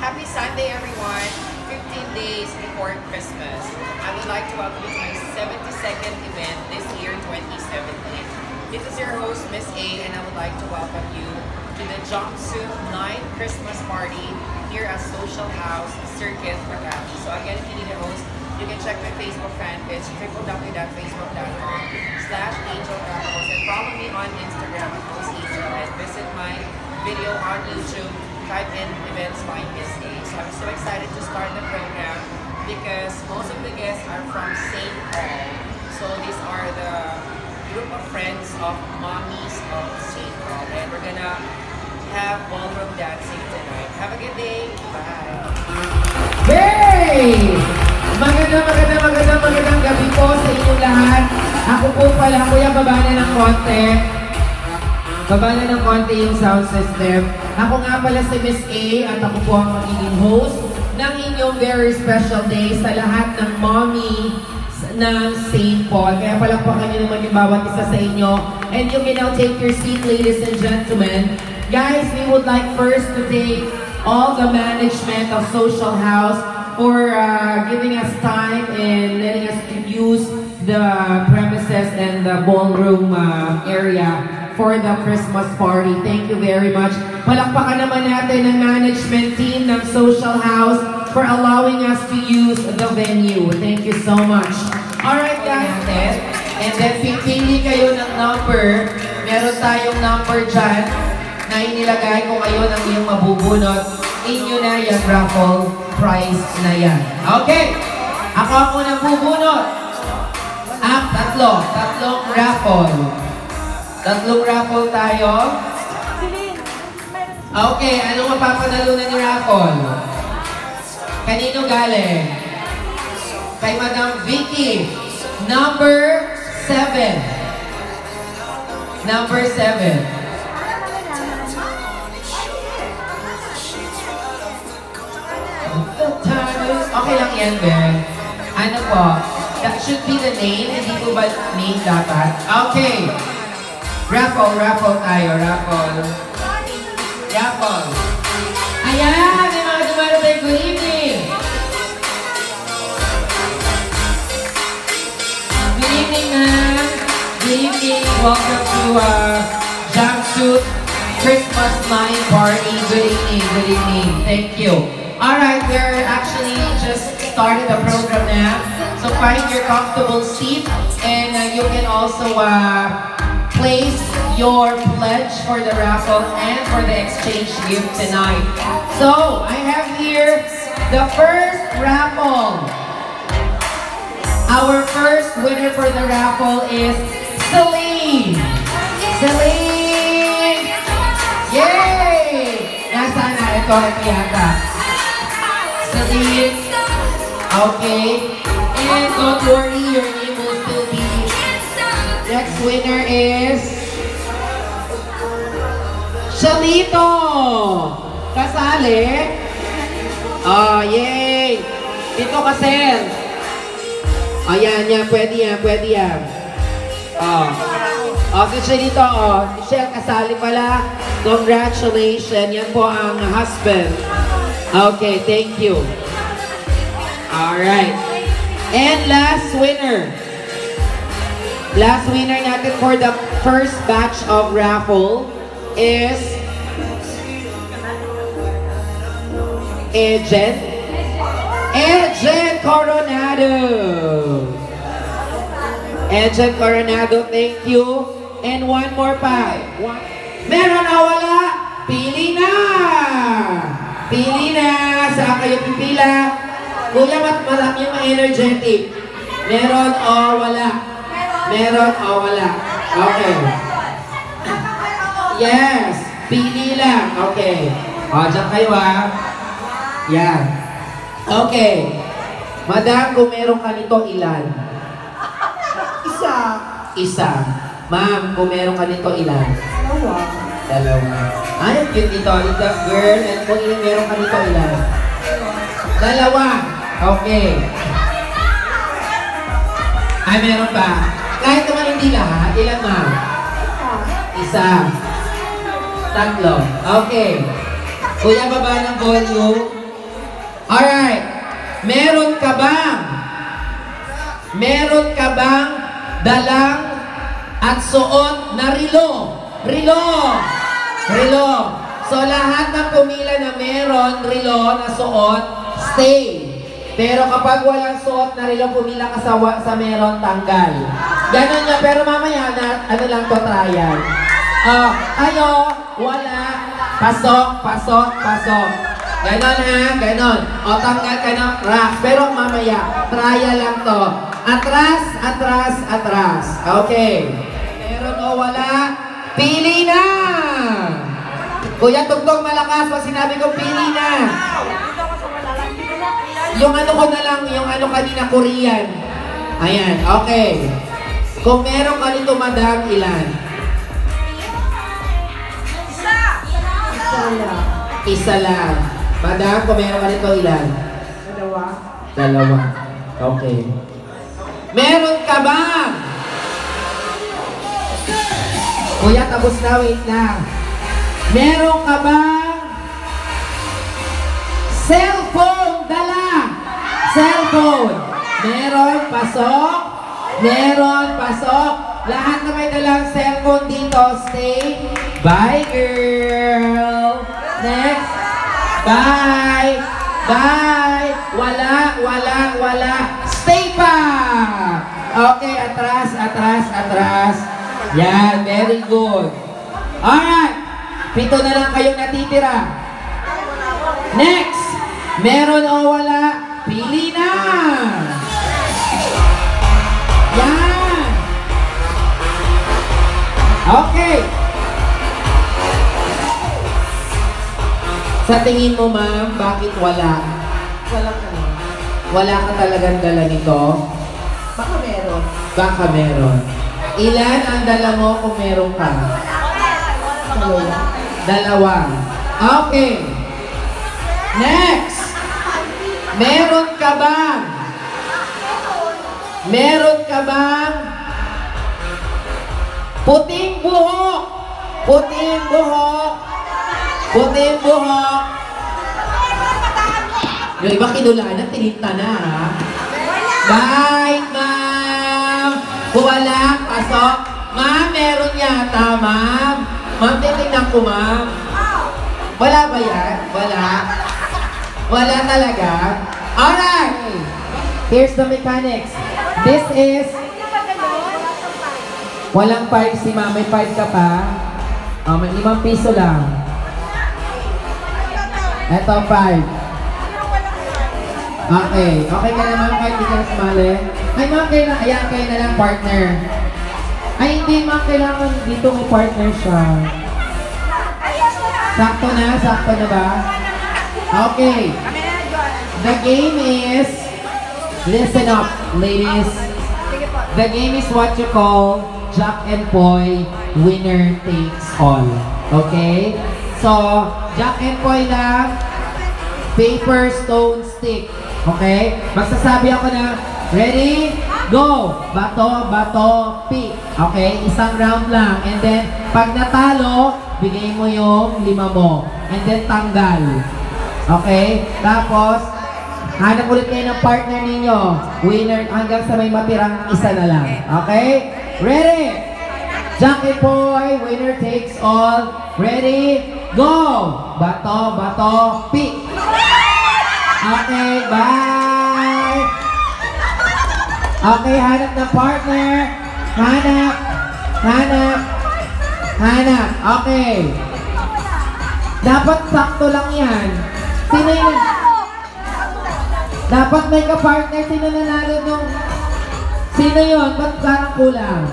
Happy Sunday, everyone. 15 days before Christmas. I would like to welcome you to my 72nd event this year, 2017. This is your host, Miss A, and I would like to welcome you to the Jumpsuit Night Christmas Party here at Social House Circuit, Makati. So again, if you need a host, you can check my Facebook fan page, www.facebook.com slash Angel and follow me on Instagram Angel, and visit my video on YouTube, type in events by Miss A. So I'm so excited to start the program because most of the guests are from St. Paul. So these are the group of friends of mommies of St. Paul. And we're gonna have ballroom dancing tonight. Have a good day. Bye. Hey! Maganda, maganda, maganda, magandang gabi po sa inyong lahat. Ako po pala, kuya, baba na ng konti. Baba ng konti yung sound system. Ako nga pala si Miss A at ako po ang magiging host ng inyong very special day sa lahat ng mommy ng St. Paul. Kaya palakpakan niyo naman yung bawat isa sa inyo. And you can now take your seat, ladies and gentlemen. Guys, we would like first to take all the management of Social House for uh, giving us time and letting us to use the premises and the ballroom uh, area for the Christmas party. Thank you very much. Palakpakan naman natin ang management team ng Social House for allowing us to use the venue. Thank you so much. Alright guys, and then pipili kayo ng number. Meron tayong number dyan na inilagay kung kayo ng iyong mabubunot. Inyo na yan, raffle prize na yan. Okay, ako ang unang bubunot. Ang tatlo, tatlong raffle. Tatlong raffle tayo. Okay, anong mapapanalunan ni raffle? Kanino galing? Kay Madam Vicky. Number seven. Number seven. Okay lang yan, Ben. Ano po? That should be the name. Hindi po ba name dapat? Okay. Raffle, raffle tayo. Raffle. Raffle. Ayan! May mga dumarating. Good evening! Good evening, ma'am. Good evening. Welcome to uh, Jumpsuit Christmas Night Party. Good evening. Good evening. Thank you. Alright, we're actually just started the program now. So find your comfortable seat and uh, you can also uh, place your pledge for the raffle and for the exchange gift tonight. So I have here the first raffle. Our first winner for the raffle is Celine. Celine! Yay! Nasaan na? Ito, ito yata. Celine. Okay. And don't worry, your winner is Shalito. Kasali. Oh, yay. Dito ka, sir. Oh, yan. Pwede yan, pwede yan. Oh. Oh, Shalito, oh. Michelle, kasali pala. Congratulations. Yan po ang husband. Okay, thank you. Alright. And last winner. Last winner natin for the first batch of raffle is Ejen. Ejen Coronado. Ejen Coronado, thank you. And one more pa. Meron na wala? Pili na! Pili na! Saan kayo pipila? Kuya, mat malaki yung energetic. Meron o wala? Meron o wala? Okay. Yes. Pili lang. Okay. O, dyan kayo ah. Yan. Okay. Madam, kung meron ka nito, ilan? Isa. Isa. Ma'am, kung meron ka nito, ilan? Dalawa. Dalawa. Ay, cute nito. Ito, girl. And kung ilan meron ka nito, ilan? Dalawa. Okay. Ay, meron pa. Hindi lahat, ilan ma'am? Isa. Tatlo. Okay. Kuya, baba ng volume. Meron ka bang? Meron ka bang dalang at suot na rilo? Rilo! Rilo! So lahat ng pumila na meron rilo na suot, stay. Pero kapag walang suot na rilo, pumila ka sa, sa meron, tanggal. Ganon nga, pero mamaya na, ano lang to, trial. Ah, ayo, wala, pasok, pasok, pasok. Ganon ha, ganon. O tanggal ka ng rack. Pero mamaya, trial lang to. Atras, atras, atras. Okay. Meron o wala? Pili na! Kuya Tugtog malakas pag sinabi ko pili na. Yung ano ko na lang, yung ano kanina Korean. Ayan, okay. Kung meron ka nito madam, ilan? Isa lang. Isa lang. Madam, kung meron ka nito ilan? Dalawa. Dalawa. Okay. Meron ka ba? Kuya, tapos na. Wait na. Meron ka ba? Dala. Cellphone. Meron, pasok. Meron, pasok. Lahat na may dalang cellphone dito, stay. Bye, girl. Next. Bye! Bye! Wala, wala, wala. Stay pa! Okay, atras, atras, atras. Yan, very good. Alright! Pito na lang kayong natitira. Next! Meron o wala? Pili na! Yan! Okay! Sa tingin mo, ma'am, bakit wala? Walang ano. Wala ka talagang dala nito? Baka meron. Baka meron. Ilan ang dala mo kung meron ka? Dalawa. Dalawa. Okay. Next. Meron ka bang? Meron ka bang? Puting buhok. Puting buhok. Puting buhok. Yung iba kinulanan, tininta na ha. Bye, ma'am! Wala, pasok. Ma'am, meron yata, ma'am. Ma'am, titignan ko, ma'am. Wala ba yan? Wala. Wala talaga? Alright! Here's the mechanics. This is... Walang 5 si ma'am. May 5 ka pa. Oh, may 5 piso lang. Ito, 5. Okay. Okay ka na ma'am kahit hindi ka na sumali? Ay ma'am, na, ayan kayo na lang partner. Ay hindi ma'am, kailangan dito may partner siya. Sakto na? Sakto na ba? Okay. The game is, listen up ladies. The game is what you call Jack and Poy winner takes all. Okay? So, Jack and Poy lang, paper, stone, stick. Okay? Magsasabi ako na, ready? Go! Bato, bato, pick. Okay? Isang round lang. And then, pag natalo, bigay mo yung lima mo. And then, tanggal. Okay? Tapos, hanap ulit kayo ng partner ninyo. Winner hanggang sa may matirang isa na lang. Okay? Ready? Jackie Boy, winner takes all. Ready? Go! Bato, bato, pick. Okay, bye! Okay, hanap na partner. Hanap. Hanap. Hanap. Okay. Dapat sakto lang yan. Sino yung... Dapat may ka-partner. Sino nanalo nung... Sino yun? Ba't parang kulang?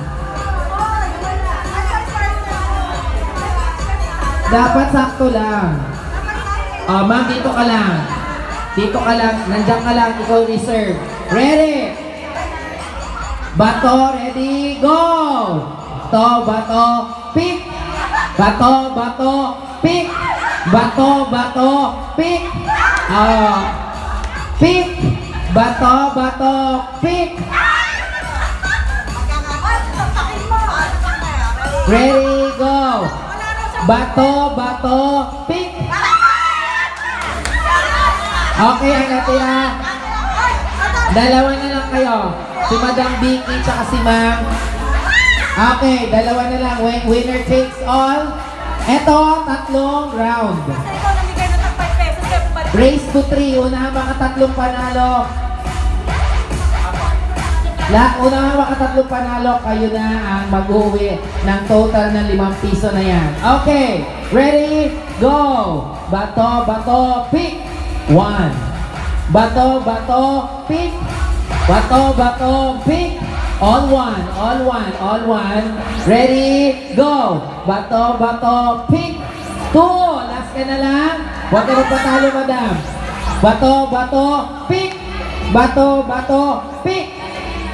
Dapat sakto lang. Oh, ma'am, dito ka lang. Dito ka lang. Nandiyan ka lang. Ikaw reserve. Ready? Bato, ready, go! Bato, bato, pick! Bato, bato, pick! Bato, bato, pick! Ah, pick! Bato, bato, pick! Ready, go! Bato, bato, pick! Okay, ang natira. Dalawa na lang kayo. Si Madam Vicky tsaka si Ma'am. Okay, dalawa na lang. Win- Winner takes all. Eto, tatlong round. Kasi ikaw namigay ng tag 5 pesos, kaya bumalik. Race to three. Unahan mga tatlong panalo. La, unahan mga tatlong panalo. Kayo na ang mag-uwi ng total na limang piso na yan. Okay, ready? Go! Bato, bato, pick! One. Bato, bato, pick! Bato, bato, pick! All one, all one, all one. Ready? Go! Bato, bato, pick! Two! Last ka na lang. Huwag ka madam. Bato, bato, pick! Bato, bato, pick!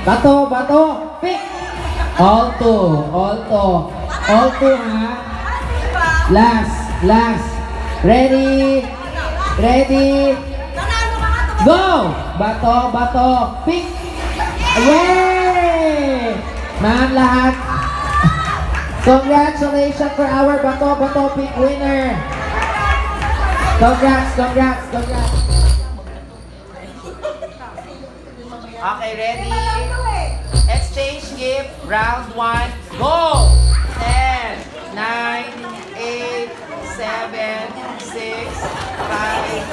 Bato, bato, pick! All two, all two. All two, ha? Last, last. Ready? Ready? Go! Bato, bato, pick! Yay! Ma'am lahat. Congratulations for our bato, bato, pick winner. Congrats, congrats, congrats. Okay, ready? Exchange gift, round one, go! 10, 9, 8, 7, 6, 5,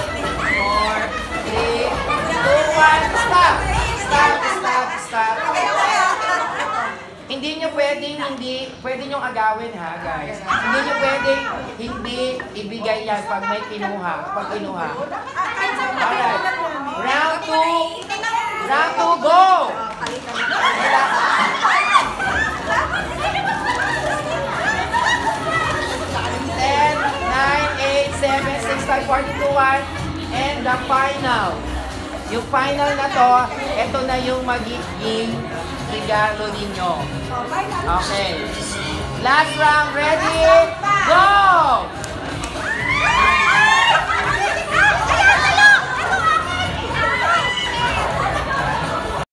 4, 3, 2, 1, stop! Stop, stop, stop. Nyo pwedeng hindi, pwede nyo agawin ha guys. Hindi nyo pwedeng hindi ibigay yan pag may kinuha, pag kinuha. Alright. Round 2, round 2, go! Ten, nine, eight, seven, six, five, four, two, one. And the final. Yung final na to, ito na yung magiging regalo ninyo. Okay. Last round, ready? Go!